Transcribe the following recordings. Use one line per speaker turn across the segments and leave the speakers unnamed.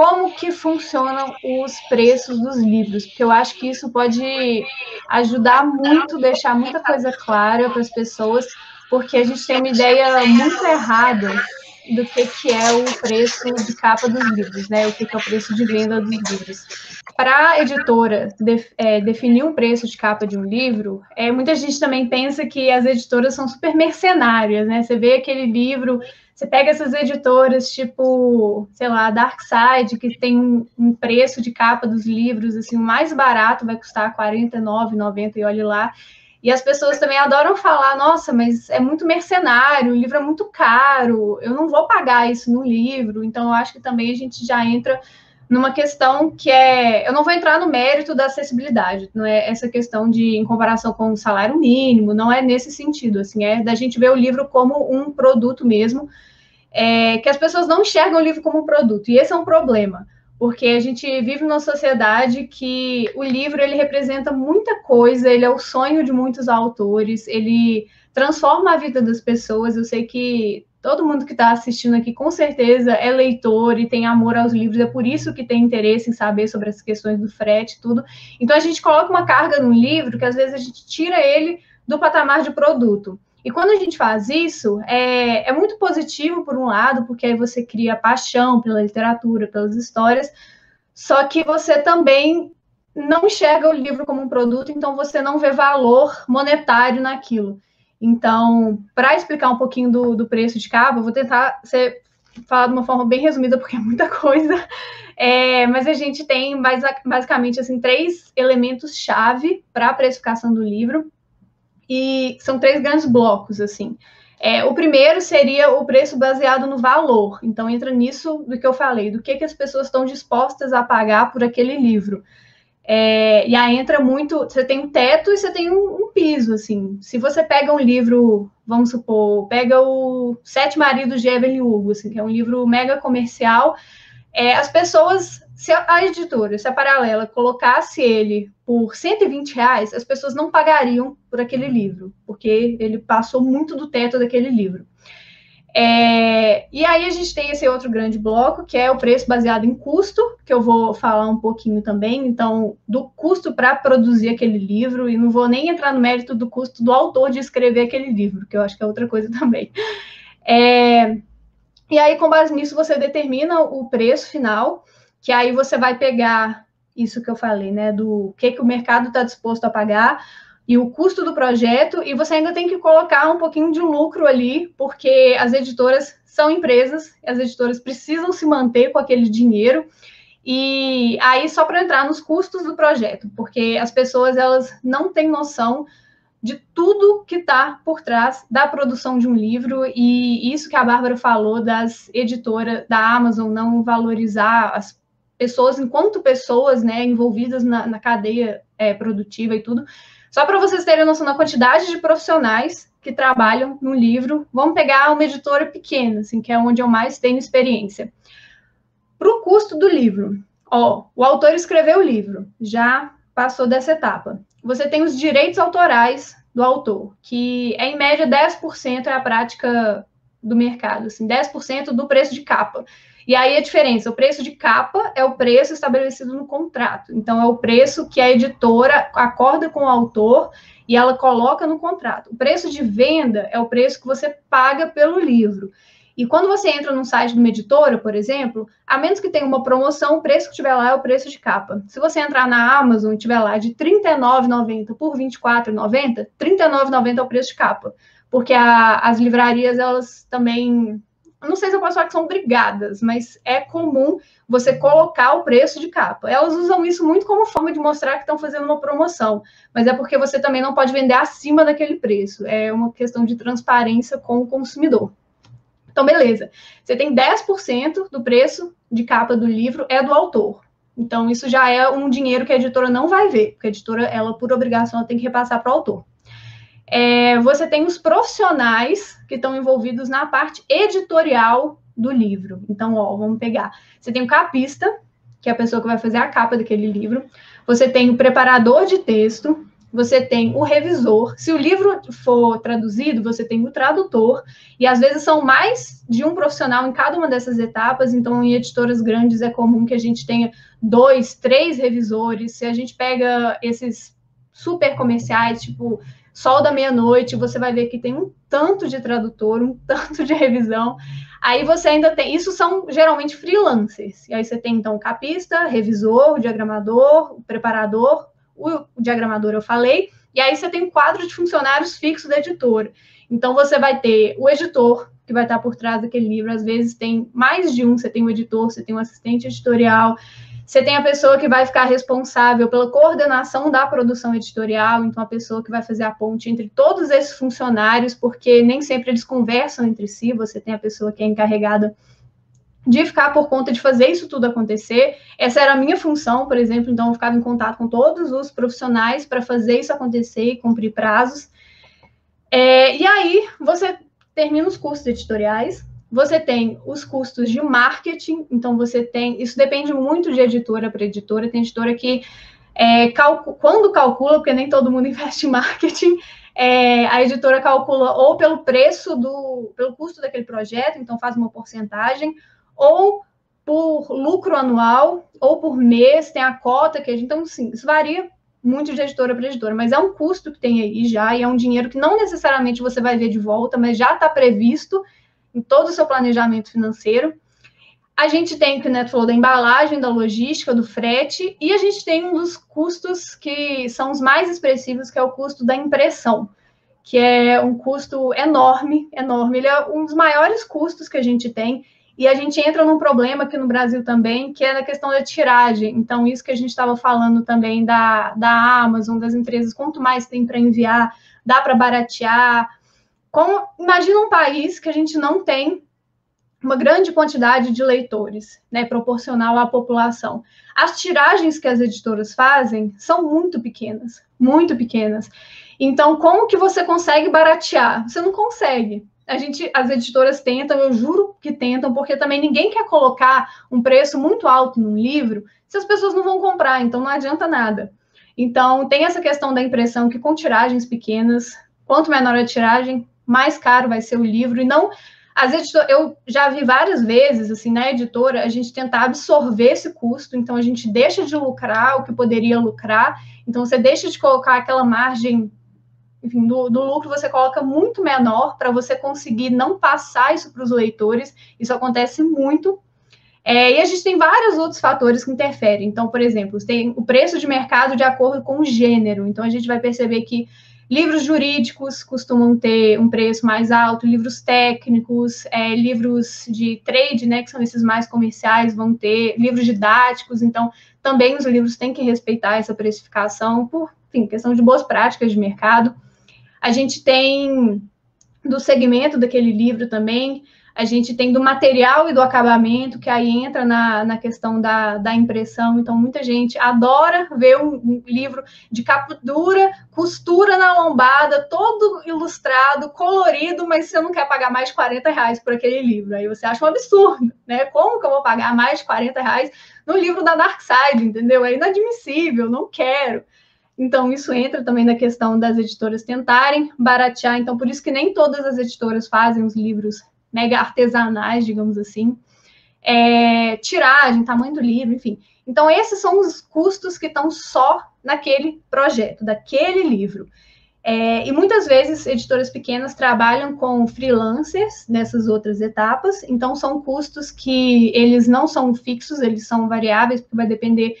como que funcionam os preços dos livros, porque eu acho que isso pode ajudar muito, deixar muita coisa clara para as pessoas, porque a gente tem uma ideia muito errada do que, que é o preço de capa dos livros, né? O que, que é o preço de venda dos livros. Para a editora de, é, definir um preço de capa de um livro, é, muita gente também pensa que as editoras são super mercenárias, né? Você vê aquele livro, você pega essas editoras tipo, sei lá, Dark Side, que tem um, um preço de capa dos livros, assim, o mais barato vai custar R$ 49,90 e olhe lá. E as pessoas também adoram falar, nossa, mas é muito mercenário, o livro é muito caro, eu não vou pagar isso no livro. Então, eu acho que também a gente já entra numa questão que é. Eu não vou entrar no mérito da acessibilidade, não é essa questão de em comparação com o salário mínimo, não é nesse sentido, assim, é da gente ver o livro como um produto mesmo, é, que as pessoas não enxergam o livro como um produto, e esse é um problema porque a gente vive numa sociedade que o livro ele representa muita coisa, ele é o sonho de muitos autores, ele transforma a vida das pessoas. Eu sei que todo mundo que está assistindo aqui com certeza é leitor e tem amor aos livros, é por isso que tem interesse em saber sobre as questões do frete e tudo. Então a gente coloca uma carga no livro que às vezes a gente tira ele do patamar de produto. E quando a gente faz isso, é, é muito positivo, por um lado, porque aí você cria paixão pela literatura, pelas histórias, só que você também não enxerga o livro como um produto, então você não vê valor monetário naquilo. Então, para explicar um pouquinho do, do preço de capa, eu vou tentar ser, falar de uma forma bem resumida, porque é muita coisa. É, mas a gente tem basicamente assim, três elementos-chave para a precificação do livro e são três grandes blocos, assim. É, o primeiro seria o preço baseado no valor. Então, entra nisso do que eu falei, do que, que as pessoas estão dispostas a pagar por aquele livro. É, e aí entra muito. Você tem um teto e você tem um, um, piso, assim. Se você pega um livro, vamos supor, pega o Sete Maridos de Evelyn Hugo, assim, que é um livro mega comercial, é, as pessoas se a editora, se a Paralela colocasse ele por 120 reais, as pessoas não pagariam por aquele livro, porque ele passou muito do teto daquele livro. É, e aí a gente tem esse outro grande bloco, que é o preço baseado em custo, que eu vou falar um pouquinho também, então, do custo para produzir aquele livro, e não vou nem entrar no mérito do custo do autor de escrever aquele livro, que eu acho que é outra coisa também. É, e aí, com base nisso, você determina o preço final, que aí você vai pegar isso que eu falei, né, do que, que o mercado está disposto a pagar e o custo do projeto, e você ainda tem que colocar um pouquinho de lucro ali, porque as editoras são empresas, as editoras precisam se manter com aquele dinheiro, e aí só para entrar nos custos do projeto, porque as pessoas elas não têm noção de tudo que está por trás da produção de um livro e isso que a Bárbara falou das editoras da Amazon não valorizar as pessoas enquanto pessoas, né, envolvidas na, na cadeia é, produtiva e tudo. Só para vocês terem noção da quantidade de profissionais que trabalham no livro, vamos pegar uma editora pequena, assim, que é onde eu mais tenho experiência. Para o custo do livro, ó, o autor escreveu o livro, já passou dessa etapa. Você tem os direitos autorais do autor, que é em média 10% é a prática do mercado, assim, 10% do preço de capa. E aí a diferença, o preço de capa é o preço estabelecido no contrato. Então é o preço que a editora acorda com o autor e ela coloca no contrato. O preço de venda é o preço que você paga pelo livro. E quando você entra num site de uma editora, por exemplo, a menos que tenha uma promoção, o preço que tiver lá é o preço de capa. Se você entrar na Amazon e tiver lá de R$ 39,90 por R$ 24,90, R$ 39,90 é o preço de capa. Porque a, as livrarias, elas também não sei se eu posso falar que são obrigadas, mas é comum você colocar o preço de capa. Elas usam isso muito como forma de mostrar que estão fazendo uma promoção, mas é porque você também não pode vender acima daquele preço. É uma questão de transparência com o consumidor. Então, beleza. Você tem 10% do preço de capa do livro é do autor. Então, isso já é um dinheiro que a editora não vai ver, porque a editora, ela, por obrigação, ela tem que repassar para o autor. É, você tem os profissionais que estão envolvidos na parte editorial do livro. Então, ó, vamos pegar. Você tem o capista, que é a pessoa que vai fazer a capa daquele livro. Você tem o preparador de texto, você tem o revisor. Se o livro for traduzido, você tem o tradutor, e às vezes são mais de um profissional em cada uma dessas etapas, então em editoras grandes é comum que a gente tenha dois, três revisores. Se a gente pega esses super comerciais, tipo Sol da Meia-Noite, você vai ver que tem um tanto de tradutor, um tanto de revisão. Aí você ainda tem, isso são geralmente freelancers. E aí você tem então o capista, revisor, o diagramador, o preparador, o, diagramador eu falei, e aí você tem um quadro de funcionários fixo da editora. Então você vai ter o editor, que vai estar por trás daquele livro, às vezes tem mais de um, você tem o editor, você tem o assistente editorial, você tem a pessoa que vai ficar responsável pela coordenação da produção editorial, então a pessoa que vai fazer a ponte entre todos esses funcionários, porque nem sempre eles conversam entre si, você tem a pessoa que é encarregada de ficar por conta de fazer isso tudo acontecer. Essa era a minha função, por exemplo, então eu ficava em contato com todos os profissionais para fazer isso acontecer e cumprir prazos. É, e aí você termina os custos editoriais, você tem os custos de marketing, então você tem. Isso depende muito de editora para editora. Tem editora que, é, calcu, quando calcula, porque nem todo mundo investe em marketing, é, a editora calcula ou pelo preço do. pelo custo daquele projeto, então faz uma porcentagem, ou por lucro anual, ou por mês, tem a cota que a gente. Então, sim, isso varia muito de editora para editora, mas é um custo que tem aí já, e é um dinheiro que não necessariamente você vai ver de volta, mas já está previsto em todo o seu planejamento financeiro. A gente tem, que o Neto falou, da embalagem, da logística, do frete, e a gente tem um dos custos que são os mais expressivos, que é o custo da impressão, que é um custo enorme, enorme. Ele é um dos maiores custos que a gente tem, e a gente entra num problema aqui no Brasil também, que é na questão da tiragem. Então, isso que a gente estava falando também da, da Amazon, das empresas, quanto mais tem para enviar, dá para baratear, como, imagina um país que a gente não tem uma grande quantidade de leitores, né, proporcional à população. As tiragens que as editoras fazem são muito pequenas, muito pequenas. Então, como que você consegue baratear? Você não consegue. A gente, as editoras tentam, eu juro que tentam, porque também ninguém quer colocar um preço muito alto num livro se as pessoas não vão comprar, então não adianta nada. Então, tem essa questão da impressão que com tiragens pequenas, quanto menor a tiragem, mais caro vai ser o livro, e não. As editoras, eu já vi várias vezes, assim, na editora, a gente tentar absorver esse custo, então a gente deixa de lucrar o que poderia lucrar, então você deixa de colocar aquela margem, enfim, do, do lucro, você coloca muito menor para você conseguir não passar isso para os leitores, isso acontece muito. É, e a gente tem vários outros fatores que interferem. Então, por exemplo, tem o preço de mercado de acordo com o gênero. Então, a gente vai perceber que Livros jurídicos costumam ter um preço mais alto, livros técnicos, é, livros de trade, né, que são esses mais comerciais, vão ter livros didáticos, então também os livros têm que respeitar essa precificação por, enfim, questão de boas práticas de mercado. A gente tem do segmento daquele livro também, a gente tem do material e do acabamento, que aí entra na, na questão da, da impressão. Então, muita gente adora ver um, um livro de capa dura, costura na lombada, todo ilustrado, colorido, mas você não quer pagar mais de 40 reais por aquele livro. Aí você acha um absurdo, né? Como que eu vou pagar mais de 40 reais no livro da Dark Side, entendeu? É inadmissível, não quero. Então, isso entra também na questão das editoras tentarem baratear. Então, por isso que nem todas as editoras fazem os livros mega artesanais, digamos assim, é, tiragem, tamanho do livro, enfim. Então, esses são os custos que estão só naquele projeto, daquele livro. É, e muitas vezes editoras pequenas trabalham com freelancers nessas outras etapas, então são custos que eles não são fixos, eles são variáveis, porque vai depender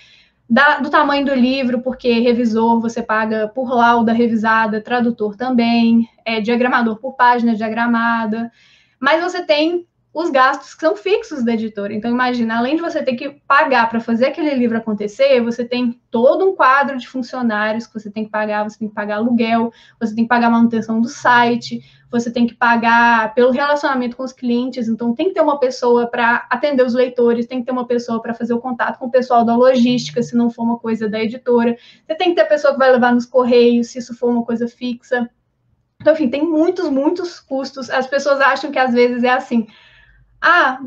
da, do tamanho do livro, porque revisor você paga por lauda revisada, tradutor também, é, diagramador por página diagramada mas você tem os gastos que são fixos da editora. Então, imagina, além de você ter que pagar para fazer aquele livro acontecer, você tem todo um quadro de funcionários que você tem que pagar, você tem que pagar aluguel, você tem que pagar manutenção do site, você tem que pagar pelo relacionamento com os clientes. Então, tem que ter uma pessoa para atender os leitores, tem que ter uma pessoa para fazer o contato com o pessoal da logística, se não for uma coisa da editora. Você tem que ter a pessoa que vai levar nos correios, se isso for uma coisa fixa. Então, enfim, tem muitos, muitos custos. As pessoas acham que às vezes é assim: ah,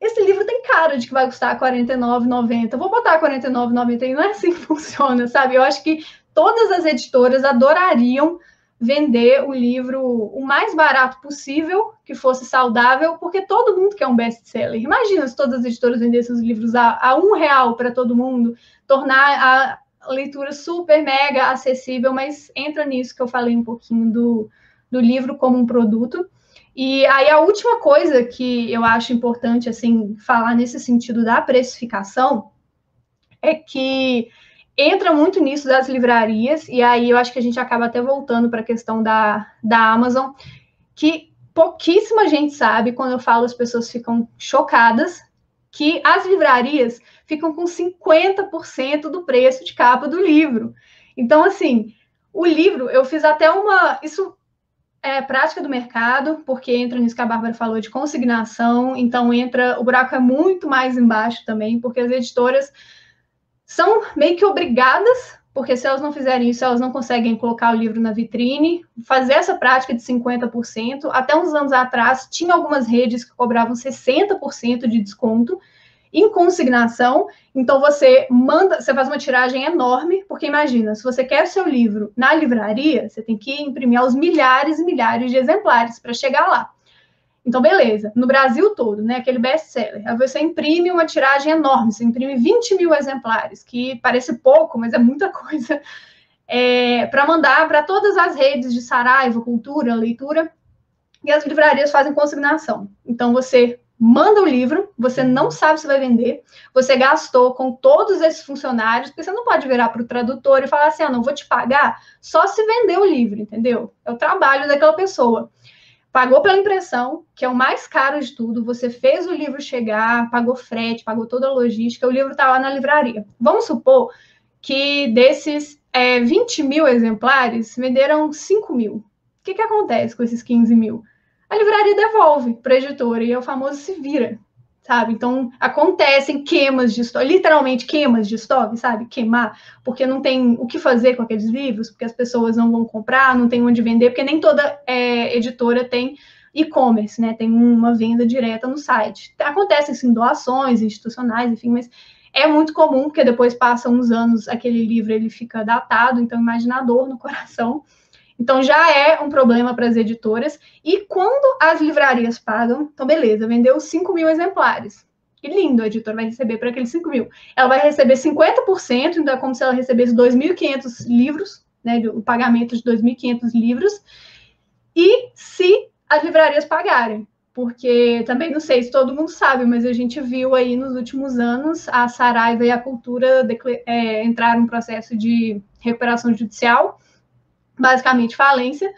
esse livro tem cara de que vai custar R$ 49,90. Vou botar R$ 49,90 e não é assim que funciona, sabe? Eu acho que todas as editoras adorariam vender o livro o mais barato possível, que fosse saudável, porque todo mundo quer um best-seller. Imagina se todas as editoras vendessem os livros a, a um real para todo mundo, tornar a leitura super mega acessível, mas entra nisso que eu falei um pouquinho do, do livro como um produto. E aí a última coisa que eu acho importante assim falar nesse sentido da precificação é que entra muito nisso das livrarias, e aí eu acho que a gente acaba até voltando para a questão da, da Amazon, que pouquíssima gente sabe, quando eu falo, as pessoas ficam chocadas, que as livrarias ficam com 50% do preço de capa do livro. Então, assim, o livro, eu fiz até uma. Isso é prática do mercado, porque entra nisso que a Bárbara falou de consignação, então entra. O buraco é muito mais embaixo também, porque as editoras são meio que obrigadas, porque se elas não fizerem isso, elas não conseguem colocar o livro na vitrine, fazer essa prática de 50%. Até uns anos atrás, tinha algumas redes que cobravam 60% de desconto em consignação. Então você manda, você faz uma tiragem enorme, porque imagina, se você quer o seu livro na livraria, você tem que imprimir aos milhares e milhares de exemplares para chegar lá. Então, beleza, no Brasil todo, né? Aquele best-seller. Aí você imprime uma tiragem enorme, você imprime 20 mil exemplares, que parece pouco, mas é muita coisa, é, para mandar para todas as redes de Saraiva, Cultura, Leitura, e as livrarias fazem consignação. Então, você manda o livro, você não sabe se vai vender, você gastou com todos esses funcionários, porque você não pode virar para o tradutor e falar assim: ah, não vou te pagar só se vender o livro, entendeu? É o trabalho daquela pessoa pagou pela impressão, que é o mais caro de tudo, você fez o livro chegar, pagou frete, pagou toda a logística, o livro está lá na livraria. Vamos supor que desses é, 20 mil exemplares venderam 5 mil. O que, que acontece com esses 15 mil? A livraria devolve para a editora e é o famoso se vira sabe? Então, acontecem queimas de estoque, literalmente queimas de estoque, sabe? Queimar, porque não tem o que fazer com aqueles livros, porque as pessoas não vão comprar, não tem onde vender, porque nem toda é, editora tem e-commerce, né? Tem uma venda direta no site. Acontecem, sim, doações institucionais, enfim, mas é muito comum, porque depois passam uns anos, aquele livro ele fica datado, então imagina dor no coração então já é um problema para as editoras. E quando as livrarias pagam, então beleza, vendeu 5 mil exemplares. Que lindo, a editora vai receber para aqueles 5 mil. Ela vai receber 50%, então é como se ela recebesse 2.500 livros, né, o pagamento de 2.500 livros. E se as livrarias pagarem, porque também não sei se todo mundo sabe, mas a gente viu aí nos últimos anos a Saraiva e a Cultura é, entrar num processo de recuperação judicial basicamente falência,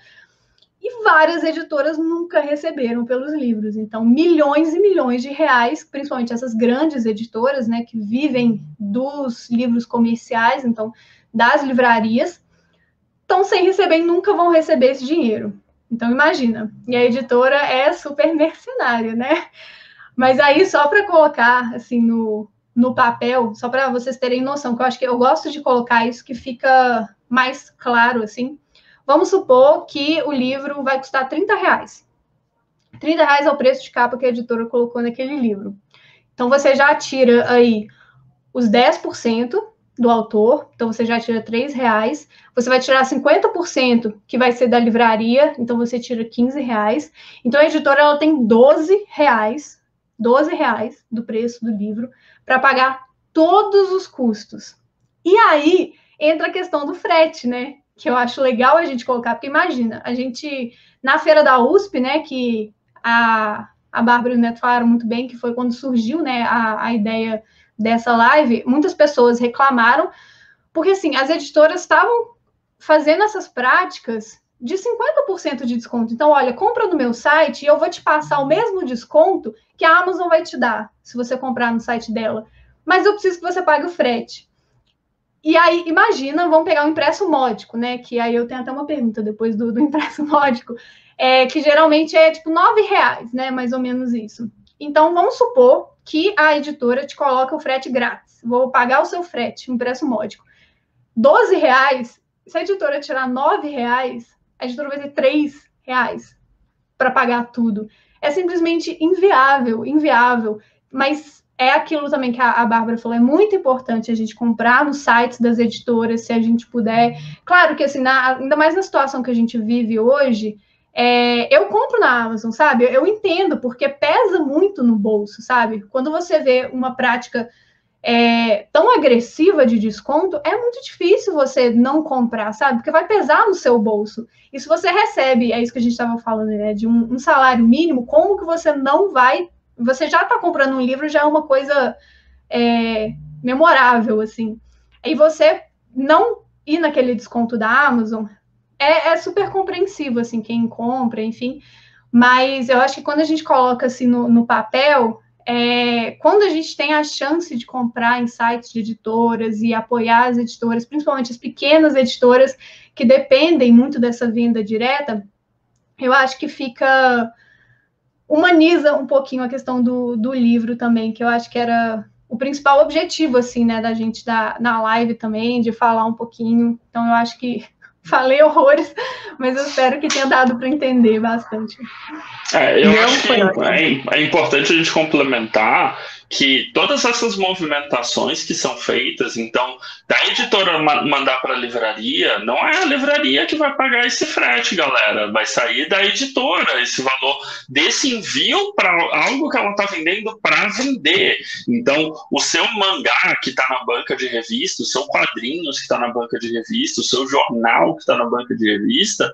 e várias editoras nunca receberam pelos livros. Então, milhões e milhões de reais, principalmente essas grandes editoras, né, que vivem dos livros comerciais, então, das livrarias, estão sem receber e nunca vão receber esse dinheiro. Então, imagina. E a editora é super mercenária, né? Mas aí, só para colocar, assim, no, no papel, só para vocês terem noção, que eu acho que eu gosto de colocar isso que fica mais claro, assim, Vamos supor que o livro vai custar 30 reais. 30 reais é o preço de capa que a editora colocou naquele livro. Então, você já tira aí os 10% do autor, então você já tira 3 reais. Você vai tirar 50% que vai ser da livraria, então você tira 15 reais. Então, a editora ela tem 12 reais, 12 reais do preço do livro para pagar todos os custos. E aí entra a questão do frete, né? Que eu acho legal a gente colocar, porque imagina, a gente, na feira da USP, né, que a, a Bárbara e o Neto falaram muito bem, que foi quando surgiu, né, a, a ideia dessa live, muitas pessoas reclamaram, porque, assim, as editoras estavam fazendo essas práticas de 50% de desconto. Então, olha, compra no meu site e eu vou te passar o mesmo desconto que a Amazon vai te dar, se você comprar no site dela. Mas eu preciso que você pague o frete. E aí, imagina, vamos pegar um impresso módico, né? Que aí eu tenho até uma pergunta depois do, do impresso módico, é, que geralmente é tipo nove reais, né? Mais ou menos isso. Então, vamos supor que a editora te coloca o frete grátis. Vou pagar o seu frete, impresso módico. 12 reais, se a editora tirar nove reais, a editora vai ter três reais para pagar tudo. É simplesmente inviável, inviável. Mas é aquilo também que a, a Bárbara falou, é muito importante a gente comprar nos sites das editoras, se a gente puder. Claro que, assim, na, ainda mais na situação que a gente vive hoje, é, eu compro na Amazon, sabe? Eu entendo, porque pesa muito no bolso, sabe? Quando você vê uma prática é, tão agressiva de desconto, é muito difícil você não comprar, sabe? Porque vai pesar no seu bolso. E se você recebe, é isso que a gente estava falando, né? De um, um salário mínimo, como que você não vai você já está comprando um livro, já é uma coisa é, memorável, assim. E você não ir naquele desconto da Amazon é, é, super compreensível, assim, quem compra, enfim. Mas eu acho que quando a gente coloca assim no, no papel, é, quando a gente tem a chance de comprar em sites de editoras e apoiar as editoras, principalmente as pequenas editoras que dependem muito dessa venda direta, eu acho que fica humaniza um pouquinho a questão do, do livro também, que eu acho que era o principal objetivo, assim, né, da gente da, na live também, de falar um pouquinho. Então, eu acho que falei horrores, mas eu espero que tenha dado para entender bastante.
É, eu Não acho que é, é importante a gente complementar que todas essas movimentações que são feitas, então, da editora mandar para a livraria, não é a livraria que vai pagar esse frete, galera. Vai sair da editora esse valor desse envio para algo que ela está vendendo para vender. Então, o seu mangá que está na banca de revista, o seu quadrinhos que está na banca de revista, o seu jornal que está na banca de revista,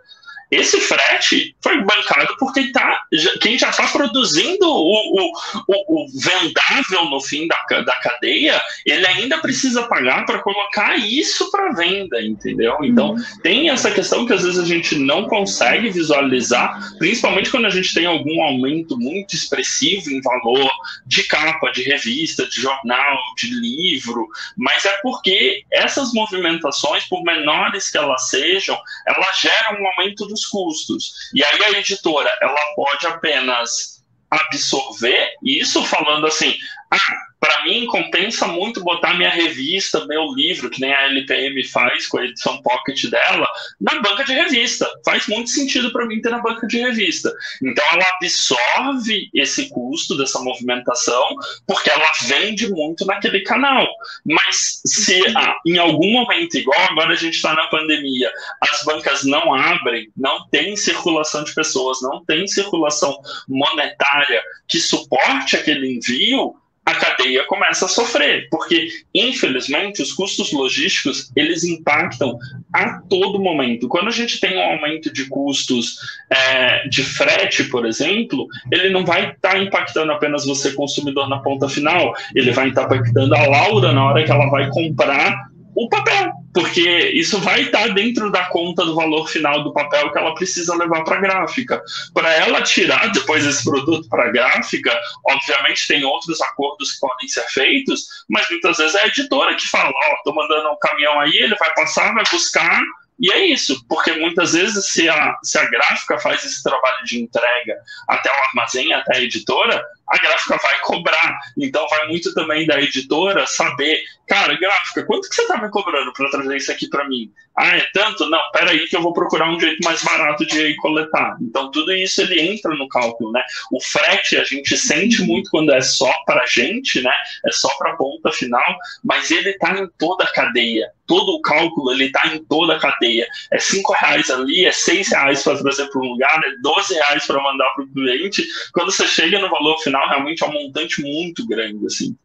esse frete foi bancado porque tá, quem já está produzindo o, o, o, o, vendável no fim da, da cadeia, ele ainda precisa pagar para colocar isso para venda, entendeu? Então, uhum. tem essa questão que às vezes a gente não consegue visualizar, principalmente quando a gente tem algum aumento muito expressivo em valor de capa, de revista, de jornal, de livro, mas é porque essas movimentações, por menores que elas sejam, elas geram um aumento dos custos. E aí a editora, ela pode apenas absorver isso falando assim, ah, para mim compensa muito botar minha revista, meu livro, que nem a LPM faz com a edição pocket dela, na banca de revista. Faz muito sentido para mim ter na banca de revista. Então ela absorve esse custo dessa movimentação, porque ela vende muito naquele canal. Mas se ah, em algum momento, igual agora a gente está na pandemia, as bancas não abrem, não tem circulação de pessoas, não tem circulação monetária que suporte aquele envio, a cadeia começa a sofrer, porque infelizmente os custos logísticos eles impactam a todo momento. Quando a gente tem um aumento de custos é, de frete, por exemplo, ele não vai estar tá impactando apenas você consumidor na ponta final, ele vai estar tá impactando a Laura na hora que ela vai comprar o papel, porque isso vai estar dentro da conta do valor final do papel que ela precisa levar para a gráfica. Para ela tirar depois esse produto para a gráfica, obviamente tem outros acordos que podem ser feitos, mas muitas vezes é a editora que fala: Ó, oh, estou mandando um caminhão aí, ele vai passar, vai buscar. E é isso, porque muitas vezes, se a, se a gráfica faz esse trabalho de entrega até o armazém, até a editora, a gráfica vai cobrar. Então vai muito também da editora saber, cara, gráfica, quanto que você está me cobrando para trazer isso aqui para mim? Ah, é tanto? Não, peraí que eu vou procurar um jeito mais barato de ir coletar. Então tudo isso ele entra no cálculo, né? O frete a gente sente muito quando é só para gente, né? É só para a ponta final, mas ele está em toda a cadeia. Todo o cálculo ele está em toda a cadeia. É cinco reais ali, é seis reais para trazer para um lugar, é 12 reais para mandar para o cliente. Quando você chega no valor final realmente é um montante muito grande, assim.